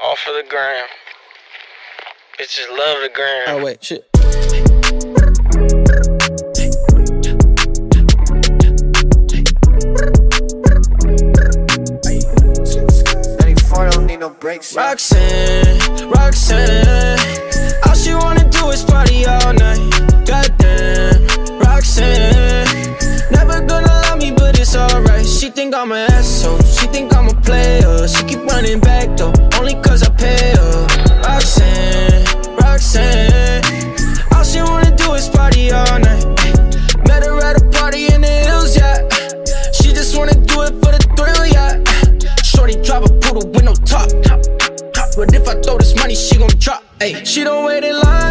All of the gram. Bitches love the gram. Oh wait, shit. don't need no breaks. Roxanne, Roxanne, all she wanna do is party all night. Goddamn, Roxanne, never gonna love me, but it's alright. She think I'm an asshole, she think I'm a player. She keep running back though, only cause I pay her. Roxanne, Roxanne, all she wanna do is party all night. Met her at a party in the hills, yeah. She just wanna do it for the thrill, yeah. Shorty drive a poodle with no top. But if I throw this money, she gon' drop. Ay. She don't wait in lines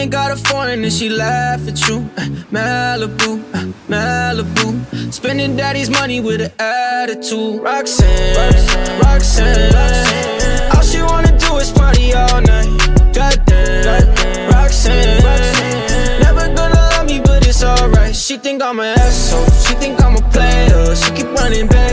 ain't got a foreign, and she laugh at you. Uh, Malibu, uh, Malibu. Spending daddy's money with an attitude. Roxanne, Roxanne, Roxanne. All she wanna do is party all night. Goddamn, Roxanne. Never gonna love me, but it's alright. She think I'm an asshole. She think I'm a player. She keep running back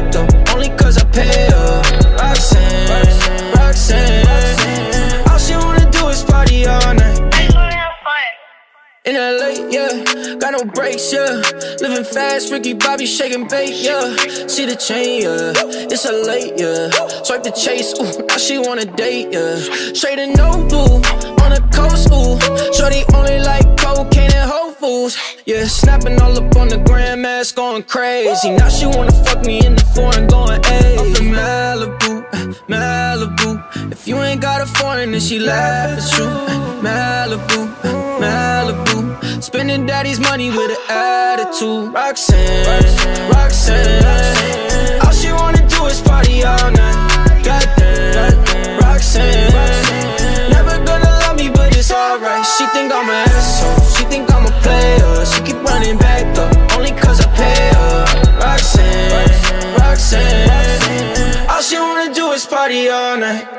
In LA, yeah, got no brakes, yeah. Living fast, Ricky Bobby shaking bait, yeah. See the chain, yeah. It's a late, yeah. Swipe the Chase, ooh, now she wanna date, yeah. Straight and no blue, on the coast, ooh. Shorty only like cocaine and Whole Foods, yeah. Snapping all up on the grandmas, going crazy. Now she wanna fuck me in the foreign, going, ayy. Up in Malibu, Malibu. If you ain't got a foreign, then she laugh at you. Malibu, Malibu. Spending daddy's money with an attitude. Roxanne, Roxanne. All she wanna do is party all night. Goddamn, Roxanne. Never gonna love me, but it's alright. She think I'm an asshole. She think I'm a player. She keep running back though, only cause I pay her. Roxanne, Roxanne. All she wanna do is party all night.